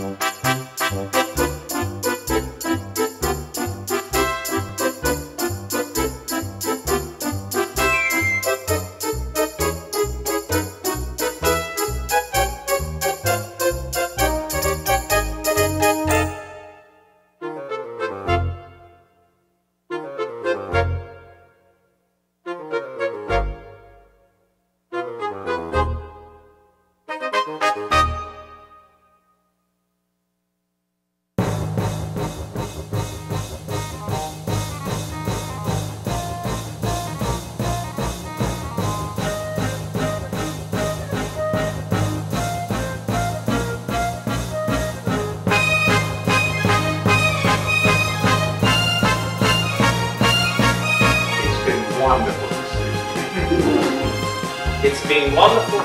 It's It's been wonderful